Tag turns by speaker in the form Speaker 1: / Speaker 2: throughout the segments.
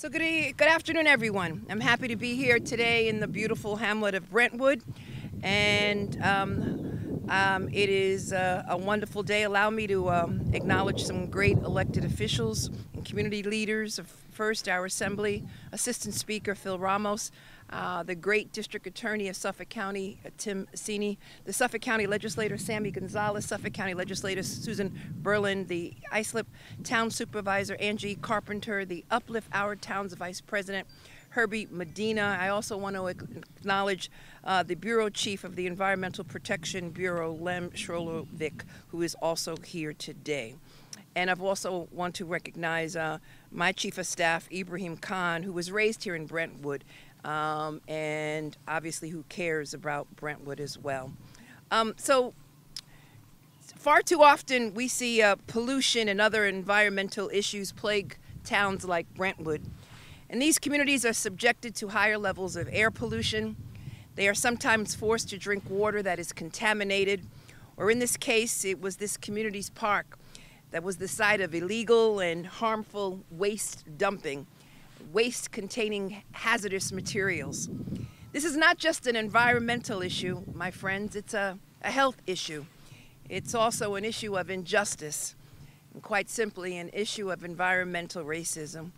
Speaker 1: So good, good afternoon, everyone. I'm happy to be here today in the beautiful hamlet of Brentwood, and um, um, it is uh, a wonderful day. Allow me to um, acknowledge some great elected officials community leaders. of First, our Assembly Assistant Speaker Phil Ramos, uh, the great District Attorney of Suffolk County, uh, Tim Sini, the Suffolk County Legislator, Sammy Gonzalez, Suffolk County Legislator, Susan Berland, the Islip Town Supervisor, Angie Carpenter, the Uplift Our Town's Vice President, Herbie Medina. I also want to acknowledge uh, the Bureau Chief of the Environmental Protection Bureau, Lem Srolovic, who is also here today. And I've also want to recognize uh, my Chief of Staff, Ibrahim Khan, who was raised here in Brentwood um, and obviously who cares about Brentwood as well. Um, so, far too often we see uh, pollution and other environmental issues plague towns like Brentwood. And these communities are subjected to higher levels of air pollution. They are sometimes forced to drink water that is contaminated, or in this case, it was this community's park that was the site of illegal and harmful waste dumping waste containing hazardous materials. This is not just an environmental issue, my friends, it's a, a health issue. It's also an issue of injustice, and quite simply, an issue of environmental racism.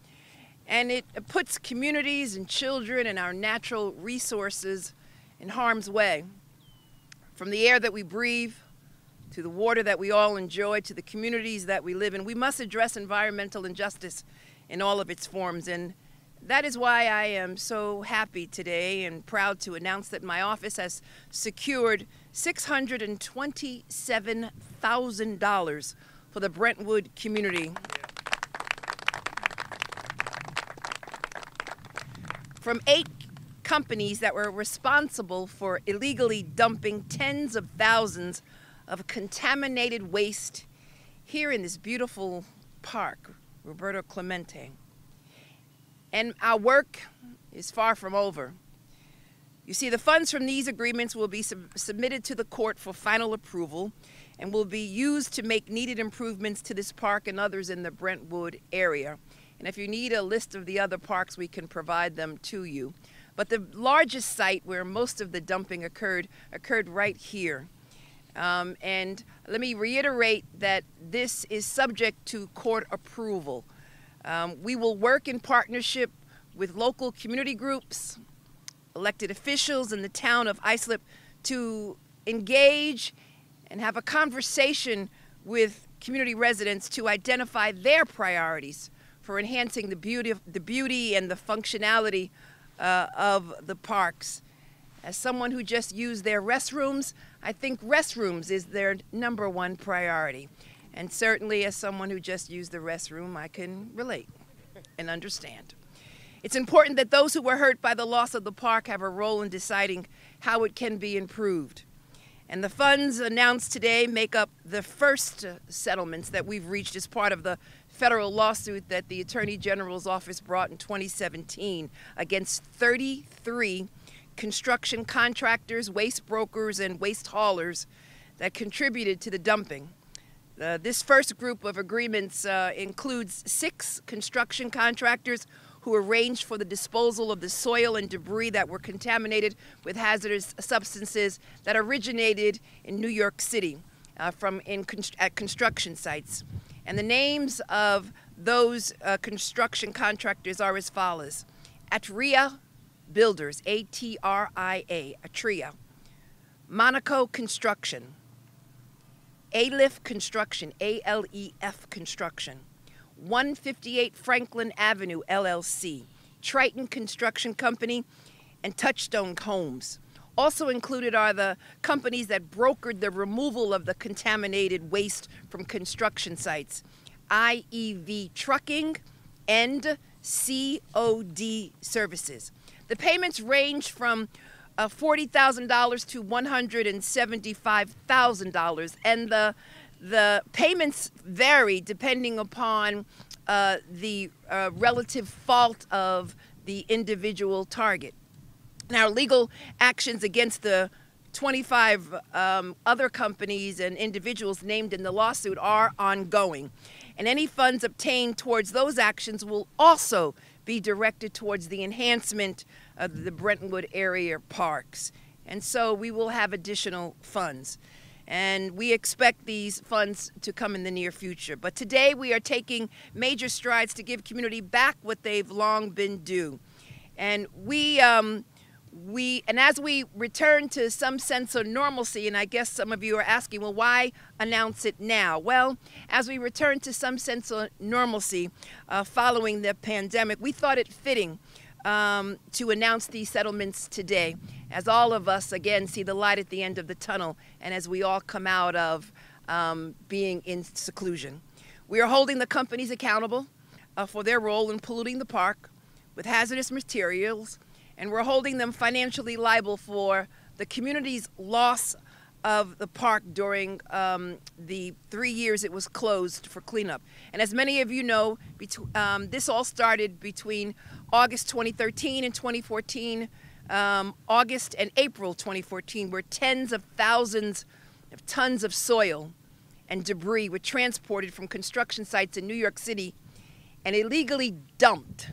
Speaker 1: And it puts communities and children and our natural resources in harm's way. From the air that we breathe, to the water that we all enjoy, to the communities that we live in, we must address environmental injustice in all of its forms. And that is why I am so happy today and proud to announce that my office has secured $627,000 for the Brentwood community. From eight companies that were responsible for illegally dumping tens of thousands of contaminated waste here in this beautiful park, Roberto Clemente. And our work is far from over. You see, the funds from these agreements will be sub submitted to the court for final approval and will be used to make needed improvements to this park and others in the Brentwood area. And if you need a list of the other parks, we can provide them to you. But the largest site where most of the dumping occurred occurred right here. Um, and let me reiterate that this is subject to court approval. Um, we will work in partnership with local community groups, elected officials in the town of Islip to engage and have a conversation with community residents to identify their priorities for enhancing the beauty, the beauty and the functionality uh, of the parks. As someone who just used their restrooms, I think restrooms is their number one priority. And certainly, as someone who just used the restroom, I can relate and understand. It's important that those who were hurt by the loss of the park have a role in deciding how it can be improved. And the funds announced today make up the first uh, settlements that we've reached as part of the federal lawsuit that the Attorney General's office brought in 2017 against 33 construction contractors, waste brokers, and waste haulers that contributed to the dumping. Uh, this first group of agreements uh, includes six construction contractors who arranged for the disposal of the soil and debris that were contaminated with hazardous substances that originated in New York City uh, from in const at construction sites. And the names of those uh, construction contractors are as follows. Atria Builders, A-T-R-I-A, Atria. Monaco Construction, Alef Construction, A L E F Construction, 158 Franklin Avenue, LLC, Triton Construction Company, and Touchstone Homes. Also included are the companies that brokered the removal of the contaminated waste from construction sites IEV Trucking and COD Services. The payments range from uh, $40,000 to $175,000. And the, the payments vary depending upon uh, the uh, relative fault of the individual target. Now, legal actions against the 25 um, other companies and individuals named in the lawsuit are ongoing. And any funds obtained towards those actions will also be directed towards the enhancement of the Brentwood area parks. And so we will have additional funds. And we expect these funds to come in the near future. But today we are taking major strides to give community back what they've long been due. And we, um, we, and as we return to some sense of normalcy, and I guess some of you are asking, well, why announce it now? Well, as we return to some sense of normalcy uh, following the pandemic, we thought it fitting um, to announce these settlements today as all of us again see the light at the end of the tunnel and as we all come out of um, being in seclusion. We are holding the companies accountable uh, for their role in polluting the park with hazardous materials, and we're holding them financially liable for the community's loss of the park during um, the three years it was closed for cleanup. And as many of you know, um, this all started between August 2013 and 2014, um, August and April 2014, where tens of thousands of tons of soil and debris were transported from construction sites in New York City and illegally dumped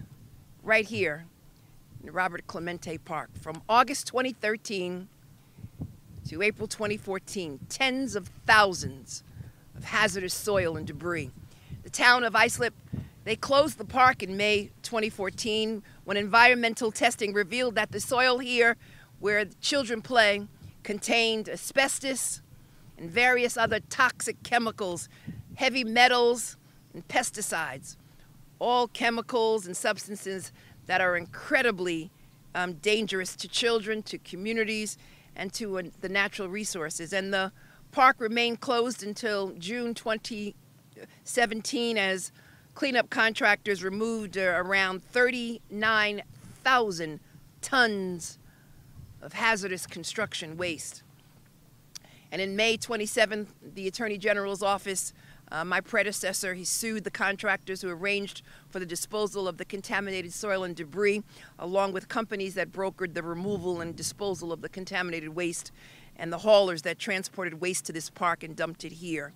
Speaker 1: right here in Robert Clemente Park from August 2013 to April 2014. Tens of thousands of hazardous soil and debris. The town of Islip they closed the park in May 2014 when environmental testing revealed that the soil here where the children play contained asbestos and various other toxic chemicals, heavy metals, and pesticides. All chemicals and substances that are incredibly um, dangerous to children, to communities, and to uh, the natural resources. And the park remained closed until June 2017 as cleanup contractors removed uh, around 39,000 tons of hazardous construction waste. And in May 27th, the Attorney General's office, uh, my predecessor, he sued the contractors who arranged for the disposal of the contaminated soil and debris, along with companies that brokered the removal and disposal of the contaminated waste and the haulers that transported waste to this park and dumped it here.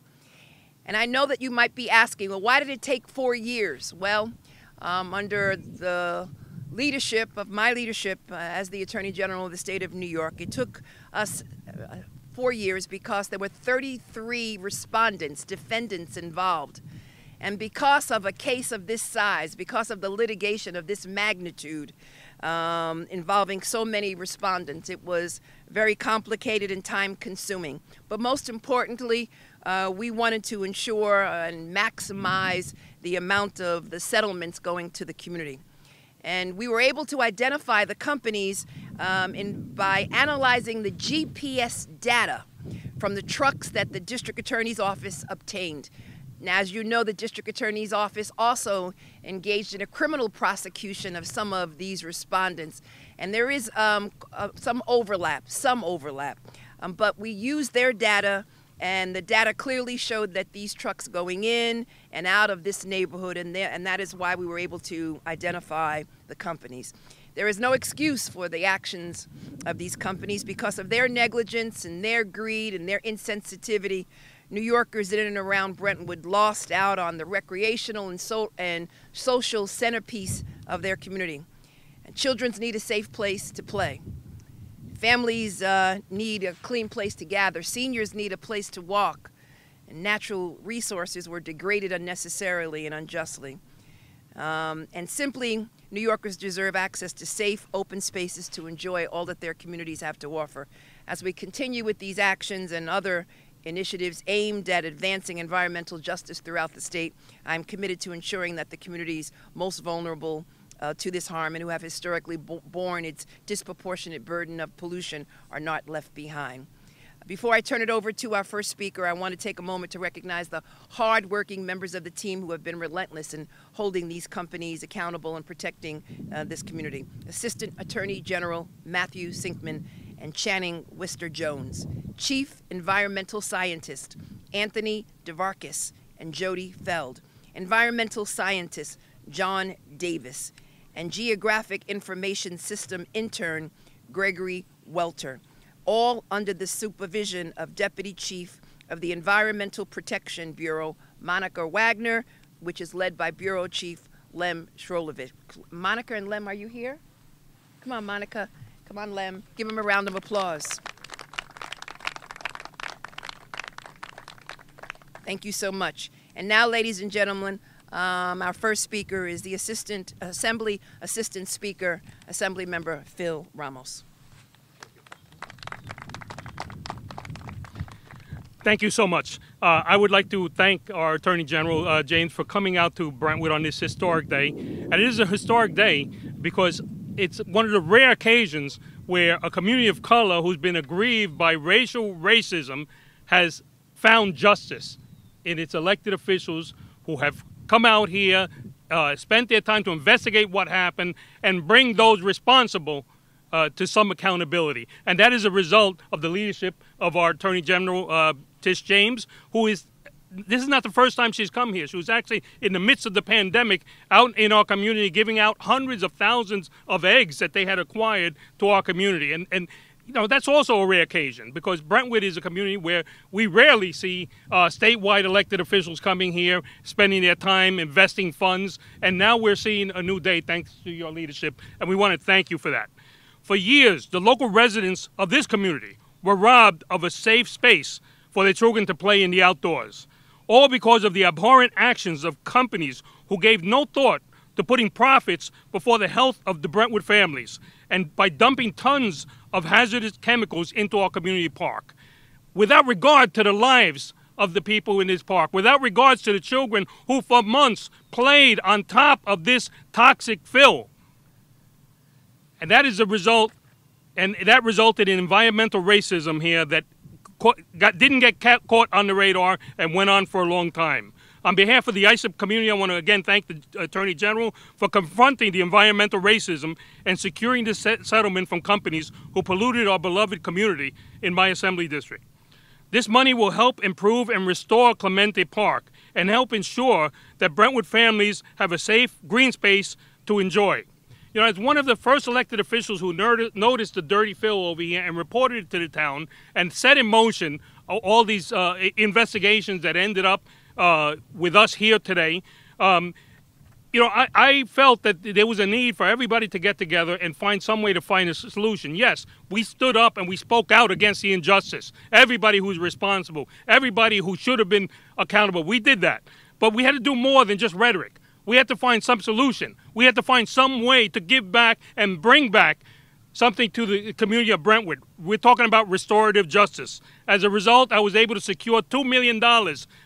Speaker 1: And I know that you might be asking, well, why did it take four years? Well, um, under the leadership of my leadership uh, as the Attorney General of the state of New York, it took us uh, four years because there were 33 respondents, defendants involved. And because of a case of this size, because of the litigation of this magnitude, um, involving so many respondents, it was very complicated and time consuming. But most importantly, uh, we wanted to ensure and maximize the amount of the settlements going to the community. And we were able to identify the companies um, in, by analyzing the GPS data from the trucks that the district attorney's office obtained. Now, as you know, the district attorney's office also engaged in a criminal prosecution of some of these respondents. And there is um, uh, some overlap, some overlap. Um, but we used their data and the data clearly showed that these trucks going in and out of this neighborhood, and, there, and that is why we were able to identify the companies. There is no excuse for the actions of these companies because of their negligence and their greed and their insensitivity. New Yorkers in and around Brentwood lost out on the recreational and, so, and social centerpiece of their community. And children need a safe place to play. Families uh, need a clean place to gather. Seniors need a place to walk. And natural resources were degraded unnecessarily and unjustly. Um, and simply, New Yorkers deserve access to safe, open spaces to enjoy all that their communities have to offer. As we continue with these actions and other initiatives aimed at advancing environmental justice throughout the state, I'm committed to ensuring that the communities most vulnerable uh, to this harm and who have historically borne its disproportionate burden of pollution are not left behind. Before I turn it over to our first speaker, I want to take a moment to recognize the hard-working members of the team who have been relentless in holding these companies accountable and protecting uh, this community. Assistant Attorney General Matthew Sinkman and Channing Wister Jones. Chief Environmental Scientist Anthony DeVarkis and Jody Feld. Environmental Scientist John Davis and Geographic Information System intern Gregory Welter, all under the supervision of Deputy Chief of the Environmental Protection Bureau Monica Wagner, which is led by Bureau Chief Lem Srolovic. Monica and Lem, are you here? Come on, Monica. Come on, Lem. Give them a round of applause. Thank you so much. And now, ladies and gentlemen, um, our first speaker is the Assistant Assembly Assistant Speaker, Assembly Member Phil Ramos.
Speaker 2: Thank you so much. Uh, I would like to thank our Attorney General uh, James for coming out to Brentwood on this historic day. And it is a historic day because it's one of the rare occasions where a community of color who's been aggrieved by racial racism has found justice in its elected officials who have come out here, uh, spent their time to investigate what happened, and bring those responsible uh, to some accountability. And that is a result of the leadership of our Attorney General, uh, Tish James, who is this is not the first time she's come here. She was actually in the midst of the pandemic out in our community giving out hundreds of thousands of eggs that they had acquired to our community. And, and you know, that's also a rare occasion because Brentwood is a community where we rarely see uh, statewide elected officials coming here, spending their time investing funds, and now we're seeing a new day thanks to your leadership, and we want to thank you for that. For years, the local residents of this community were robbed of a safe space for their children to play in the outdoors, all because of the abhorrent actions of companies who gave no thought to putting profits before the health of the Brentwood families and by dumping tons of hazardous chemicals into our community park without regard to the lives of the people in this park, without regards to the children who for months played on top of this toxic fill. And that is a result, and that resulted in environmental racism here that got, didn't get caught on the radar and went on for a long time. On behalf of the Islip community, I want to again thank the Attorney General for confronting the environmental racism and securing this settlement from companies who polluted our beloved community in my assembly district. This money will help improve and restore Clemente Park and help ensure that Brentwood families have a safe green space to enjoy. You know, as one of the first elected officials who noticed the dirty fill over here and reported it to the town and set in motion all these uh, investigations that ended up uh, with us here today. Um, you know, I, I, felt that there was a need for everybody to get together and find some way to find a solution. Yes, we stood up and we spoke out against the injustice. Everybody who's responsible, everybody who should have been accountable, we did that. But we had to do more than just rhetoric. We had to find some solution. We had to find some way to give back and bring back something to the community of Brentwood. We're talking about restorative justice. As a result, I was able to secure $2 million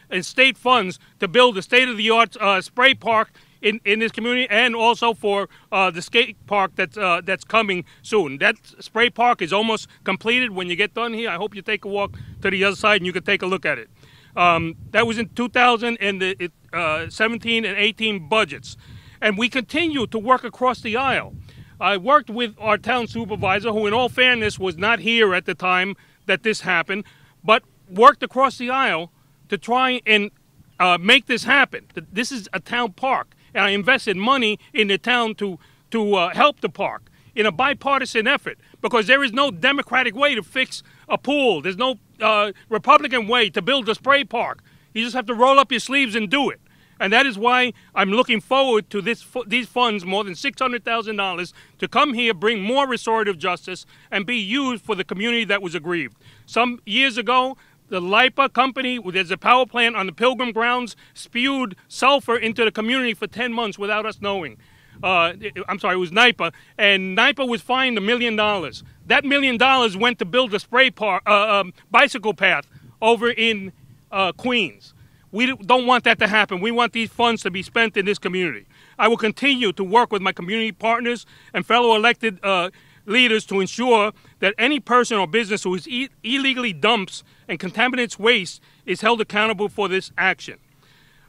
Speaker 2: in state funds to build a state of the art uh, spray park in, in this community and also for uh, the skate park that's, uh, that's coming soon. That spray park is almost completed. When you get done here, I hope you take a walk to the other side and you can take a look at it. Um, that was in 2017 uh, and 18 budgets. And we continue to work across the aisle. I worked with our town supervisor, who, in all fairness, was not here at the time that this happened, but worked across the aisle to try and uh, make this happen. This is a town park, and I invested money in the town to to uh, help the park in a bipartisan effort because there is no democratic way to fix a pool. There's no uh, Republican way to build a spray park. You just have to roll up your sleeves and do it. And that is why I'm looking forward to this, these funds, more than $600,000, to come here, bring more restorative justice, and be used for the community that was aggrieved. Some years ago, the LIPA company, there's a power plant on the Pilgrim grounds, spewed sulfur into the community for 10 months without us knowing. Uh, I'm sorry, it was NYPA, and NYPA was fined a million dollars. That million dollars went to build a spray park, uh, um, bicycle path over in uh, Queens. We don't want that to happen. We want these funds to be spent in this community. I will continue to work with my community partners and fellow elected uh, leaders to ensure that any person or business who e illegally dumps and contaminates waste is held accountable for this action.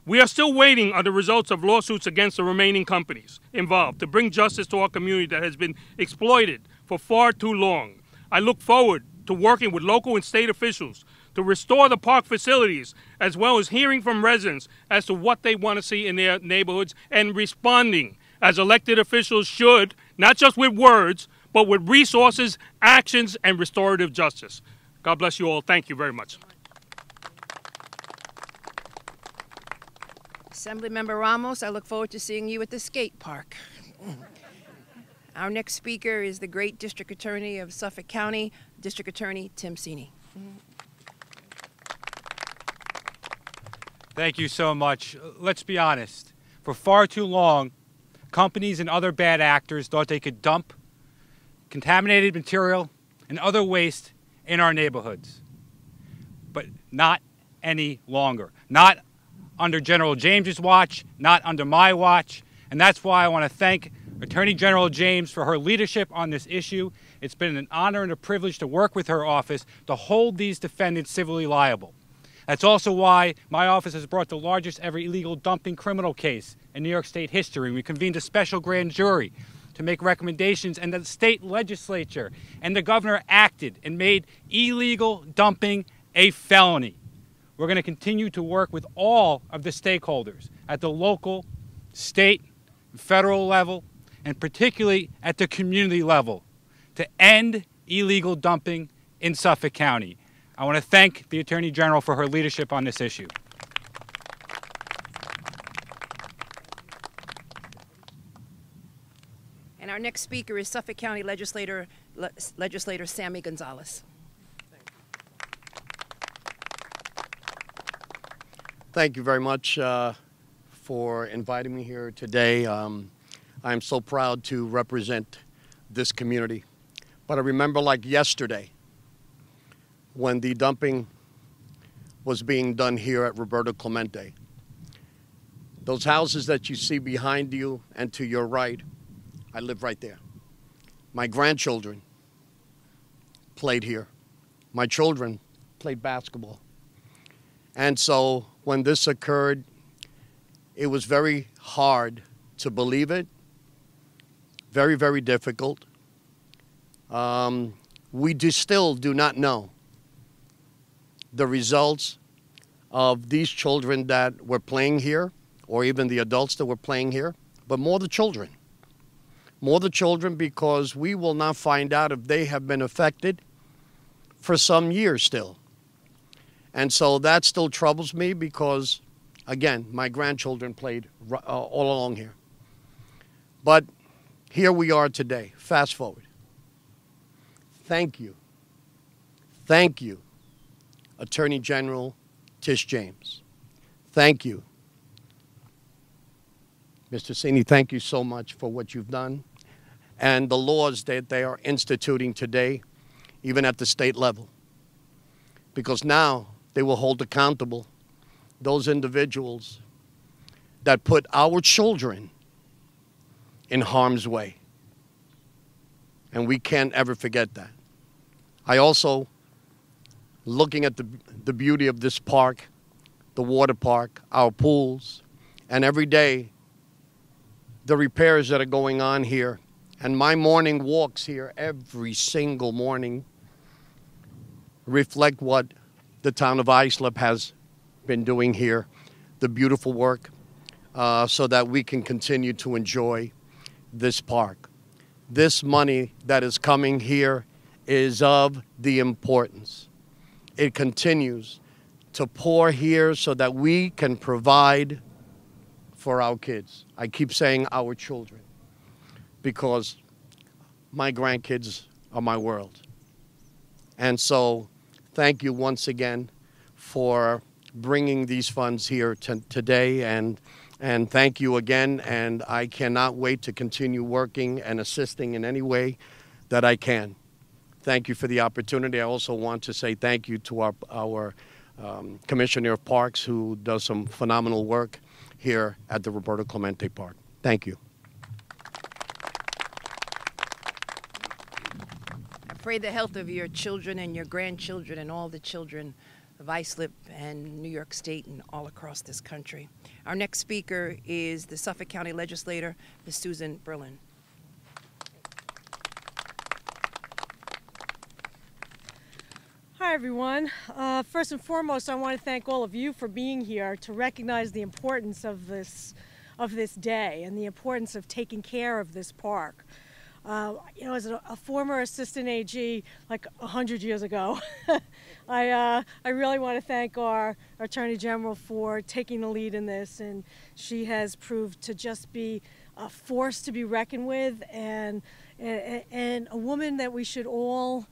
Speaker 2: We are still waiting on the results of lawsuits against the remaining companies involved to bring justice to our community that has been exploited for far too long. I look forward to working with local and state officials to restore the park facilities, as well as hearing from residents as to what they want to see in their neighborhoods and responding as elected officials should, not just with words, but with resources, actions, and restorative justice. God bless you all. Thank you very much.
Speaker 1: Assemblymember Ramos, I look forward to seeing you at the skate park. Our next speaker is the great District Attorney of Suffolk County, District Attorney Tim Sini.
Speaker 3: Thank you so much. Let's be honest. For far too long, companies and other bad actors thought they could dump contaminated material and other waste in our neighborhoods. But not any longer. Not under General James's watch, not under my watch. And that's why I want to thank Attorney General James for her leadership on this issue. It's been an honor and a privilege to work with her office to hold these defendants civilly liable. That's also why my office has brought the largest ever illegal dumping criminal case in New York State history. We convened a special grand jury to make recommendations, and the state legislature and the governor acted and made illegal dumping a felony. We're going to continue to work with all of the stakeholders at the local, state, federal level, and particularly at the community level to end illegal dumping in Suffolk County. I want to thank the Attorney General for her leadership on this issue.
Speaker 1: And our next speaker is Suffolk County Legislator, Le Legislator Sammy Gonzalez.
Speaker 4: Thank you very much uh, for inviting me here today. Um, I'm so proud to represent this community. But I remember like yesterday when the dumping was being done here at Roberto Clemente. Those houses that you see behind you and to your right, I live right there. My grandchildren played here. My children played basketball. And so when this occurred, it was very hard to believe it, very, very difficult. Um, we do still do not know the results of these children that were playing here, or even the adults that were playing here, but more the children. More the children because we will not find out if they have been affected for some years still. And so that still troubles me because, again, my grandchildren played uh, all along here. But here we are today. Fast forward. Thank you. Thank you Attorney General Tish James. Thank you. Mr. Sini, thank you so much for what you've done and the laws that they are instituting today, even at the state level. Because now they will hold accountable those individuals that put our children in harm's way. And we can't ever forget that. I also looking at the, the beauty of this park, the water park, our pools, and every day the repairs that are going on here. And my morning walks here every single morning reflect what the town of Islip has been doing here, the beautiful work, uh, so that we can continue to enjoy this park. This money that is coming here is of the importance it continues to pour here so that we can provide for our kids. I keep saying our children because my grandkids are my world. And so, thank you once again for bringing these funds here today and and thank you again and I cannot wait to continue working and assisting in any way that I can thank you for the opportunity. I also want to say thank you to our, our um, Commissioner of Parks who does some phenomenal work here at the Roberto Clemente Park. Thank you.
Speaker 1: I pray the health of your children and your grandchildren and all the children of Islip and New York State and all across this country. Our next speaker is the Suffolk County Legislator, Ms. Susan Berland.
Speaker 5: Hi, everyone. Uh, first and foremost, I want to thank all of you for being here to recognize the importance of this, of this day and the importance of taking care of this park. Uh, you know, as a, a, former assistant AG, like 100 years ago, I, uh, I really want to thank our Attorney General for taking the lead in this, and she has proved to just be a force to be reckoned with, and, and, and a woman that we should all,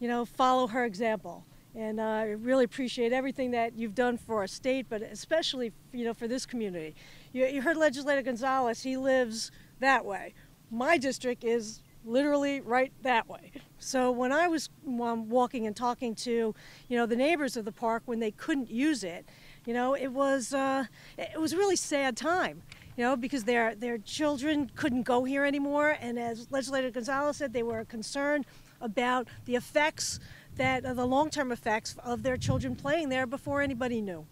Speaker 5: you know, follow her example. And uh, I really appreciate everything that you've done for our state, but especially, you know, for this community. You, you heard Legislator Gonzalez, he lives that way. My district is literally right that way. So when I was um, walking and talking to, you know, the neighbors of the park when they couldn't use it, you know, it was uh, it was a really sad time, you know, because their their children couldn't go here anymore, and as Legislator Gonzalez said, they were concerned about the effects that uh, the long-term effects of their children playing there before anybody knew.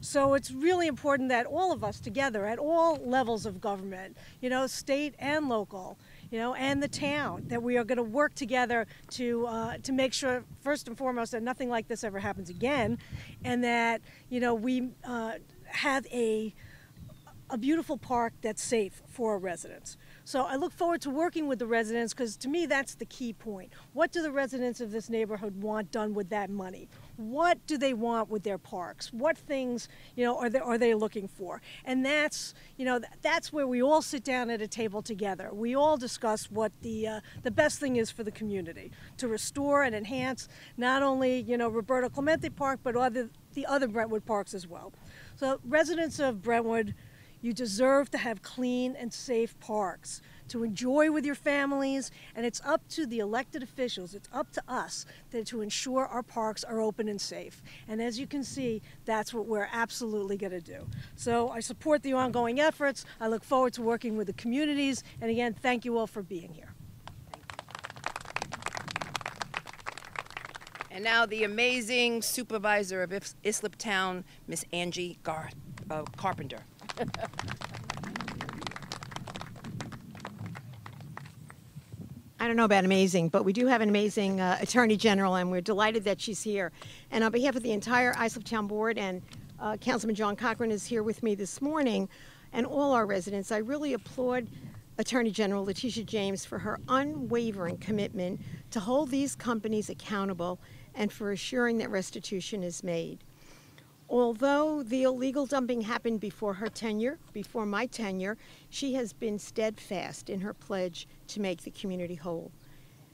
Speaker 5: So it's really important that all of us together at all levels of government, you know, state and local, you know, and the town, that we are going to work together to uh, to make sure, first and foremost, that nothing like this ever happens again, and that you know we uh, have a a beautiful park that's safe for our residents. So I look forward to working with the residents because to me that's the key point. What do the residents of this neighborhood want done with that money? What do they want with their parks? What things, you know, are they are they looking for? And that's, you know, that's where we all sit down at a table together. We all discuss what the uh, the best thing is for the community to restore and enhance not only, you know, Roberto Clemente Park but other the other Brentwood parks as well. So residents of Brentwood you deserve to have clean and safe parks to enjoy with your families, and it's up to the elected officials, it's up to us to, to ensure our parks are open and safe. And as you can see, that's what we're absolutely going to do. So I support the ongoing efforts. I look forward to working with the communities, and again, thank you all for being here.
Speaker 1: And now the amazing supervisor of Islip Town, Miss Angie Gar uh, Carpenter.
Speaker 6: I don't know about amazing, but we do have an amazing uh, Attorney General, and we're delighted that she's here. And on behalf of the entire Islip Town Board and uh, Councilman John Cochrane is here with me this morning, and all our residents, I really applaud Attorney General Letitia James for her unwavering commitment to hold these companies accountable and for assuring that restitution is made. Although the illegal dumping happened before her tenure, before my tenure, she has been steadfast in her pledge to make the community whole.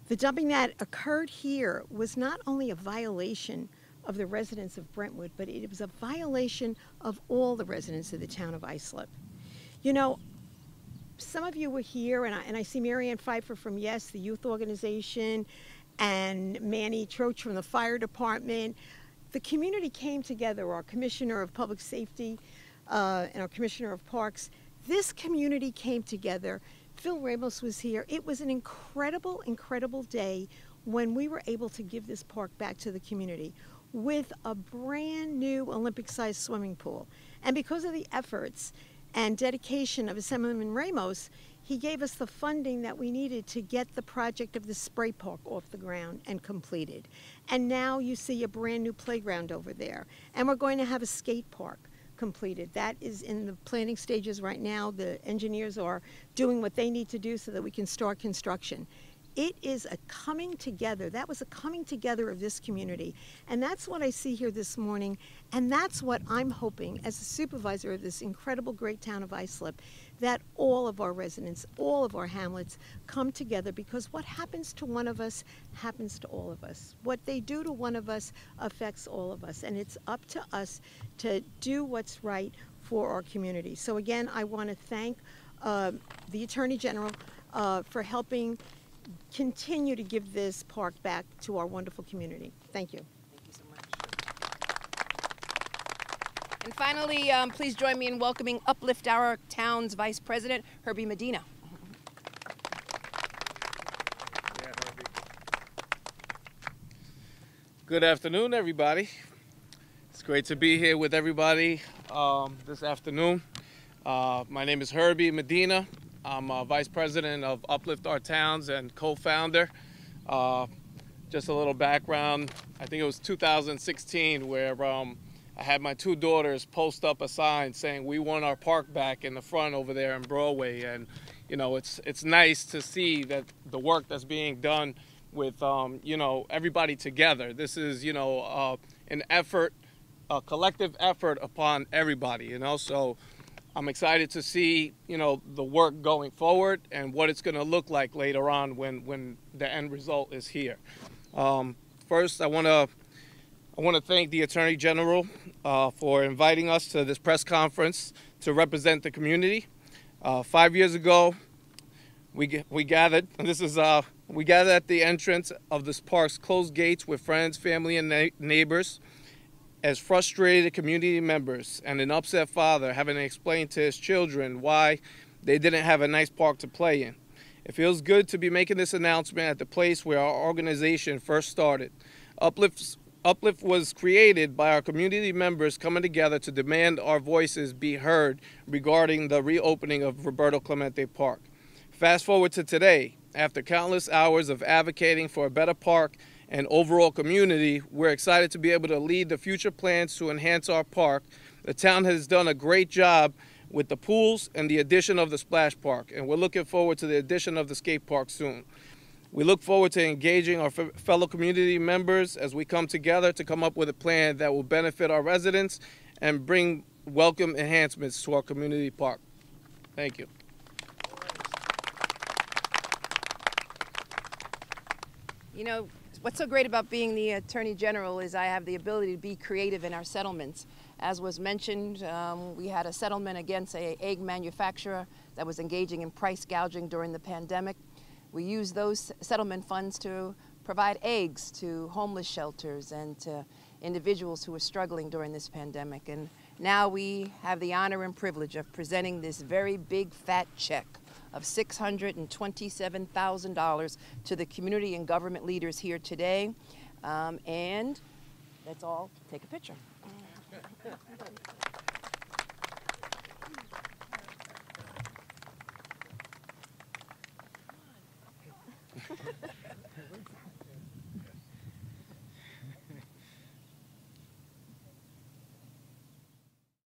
Speaker 6: The dumping that occurred here was not only a violation of the residents of Brentwood, but it was a violation of all the residents of the town of Islip. You know, some of you were here, and I, and I see Marianne Pfeiffer from Yes, the youth organization, and Manny Troach from the fire department the community came together, our Commissioner of Public Safety uh, and our Commissioner of Parks. This community came together. Phil Ramos was here. It was an incredible, incredible day when we were able to give this park back to the community with a brand new Olympic sized swimming pool. And because of the efforts and dedication of Assemblyman Ramos, he gave us the funding that we needed to get the project of the spray park off the ground and completed. And now you see a brand new playground over there. And we're going to have a skate park completed. That is in the planning stages right now. The engineers are doing what they need to do so that we can start construction. It is a coming together. That was a coming together of this community. And that's what I see here this morning. And that's what I'm hoping as a supervisor of this incredible great town of Islip that all of our residents, all of our hamlets come together because what happens to one of us happens to all of us. What they do to one of us affects all of us, and it's up to us to do what's right for our community. So again, I want to thank uh, the Attorney General uh, for helping continue to give this park back to our wonderful community. Thank you. Thank you so much.
Speaker 1: And finally, um, please join me in welcoming Uplift Our Town's Vice President, Herbie Medina.
Speaker 7: Good afternoon, everybody. It's great to be here with everybody um, this afternoon. Uh, my name is Herbie Medina. I'm uh, Vice President of Uplift Our Towns and co-founder. Uh, just a little background. I think it was 2016 where um, I had my two daughters post up a sign saying we want our park back in the front over there in Broadway, and you know, it's it's nice to see that the work that's being done with um, you know everybody together. This is you know uh, an effort, a collective effort upon everybody. You know, so I'm excited to see you know the work going forward and what it's going to look like later on when when the end result is here. Um, first, I want to I want to thank the Attorney General uh, for inviting us to this press conference to represent the community. Uh, five years ago, we we gathered. This is uh, we gathered at the entrance of this park's closed gates with friends, family, and na- neighbors. As frustrated community members and an upset father having to explain to his children why they didn't have a nice park to play in. It feels good to be making this announcement at the place where our organization first started. Uplift's Uplift was created by our community members coming together to demand our voices be heard regarding the reopening of Roberto Clemente Park. Fast forward to today, after countless hours of advocating for a better park and overall community, we're excited to be able to lead the future plans to enhance our park. The town has done a great job with the pools and the addition of the splash park, and we're looking forward to the addition of the skate park soon. We look forward to engaging our fellow community members as we come together to come up with a plan that will benefit our residents and bring welcome enhancements to our community park. Thank you.
Speaker 1: You know, what's so great about being the Attorney General is I have the ability to be creative in our settlements. As was mentioned, um, we had a settlement against a egg manufacturer that was engaging in price gouging during the pandemic. We used those settlement funds to provide eggs to homeless shelters and to individuals who were struggling during this pandemic. And now we have the honor and privilege of presenting this very big fat check of $627,000 to the community and government leaders here today. Um, and let's all take a picture.